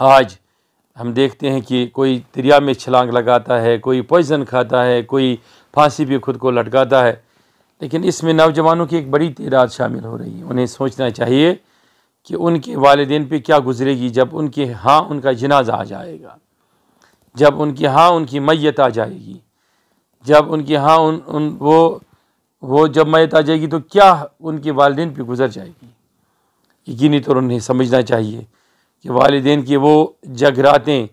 आज हम देखते हैं कि कोई दरिया में छलांग लगाता है कोई पॉइज़न खाता है कोई फांसी पे खुद को लटकाता है। लेकिन इसमें नौजवानों की एक बड़ी तादाद शामिल हो रही है। उन्हें सोचना चाहिए कि उनके वालदेन पे क्या गुजरेगी जब उनके हाँ उनका जनाजा आ जाएगा। जब उनकी हाँ उनकी मैयत आ जाएगी। जब उनके हाँ उन, उन वो वो जब मैयत आ जाएगी तो क्या उनके वालदेन पे गुजर जाएगी? यकीनी तौर उन्हें समझना चाहिए कि वालदेन की वो जग रातें,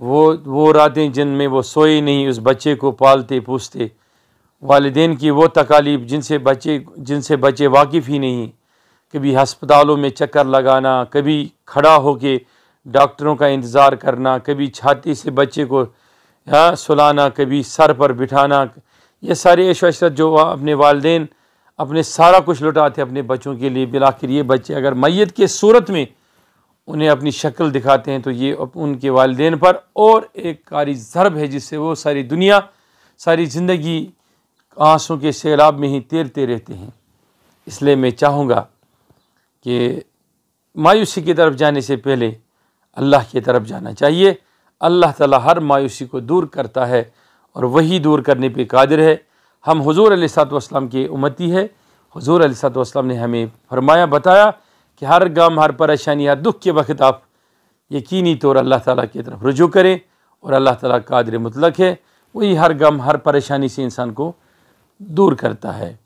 वो वो रातें जिनमें वो सोए नहीं, उस बच्चे को पालते, पूछते। वालदेन की वो तकालीफ जिनसे बच्चे जिनसे बच्चे वाकिफ़ ही नहीं कभी हस्पतालों में चक्कर लगाना, कभी खड़ा होके डॉक्टरों का इंतज़ार करना, कभी छाती से बच्चे को हाँ सुलाना, कभी सर पर बिठाना। ये सारे अशरत जो अपने वालदेन अपने सारा कुछ लुटाते अपने बच्चों के लिए। बिलाखिर ये बच्चे अगर मैत के सूरत में उन्हें अपनी शक्ल दिखाते हैं तो ये उनके वालदेन पर और एक कारी ज़रब है जिससे वो सारी दुनिया, सारी ज़िंदगी आँसू के सैलाब में ही तैरते रहते हैं। इसलिए मैं चाहूँगा कि मायूसी की तरफ़ जाने से पहले अल्लाह की तरफ़ जाना चाहिए। अल्लाह ताला हर मायूसी को दूर करता है और वही दूर करने पे कादिर है। हम हुजूर अलैहिस्सलाम के उम्मती है। हुजूर अलैहिस्सलाम ने हमें फरमाया, बताया कि हर गम, हर परेशानी, हर दुख के वक्त आप यकीनी तौर अल्लाह ताला की तरफ़ रुजू करें और अल्लाह ताला कादर मुतलक है। वही हर गम, हर परेशानी से इंसान को दूर करता है।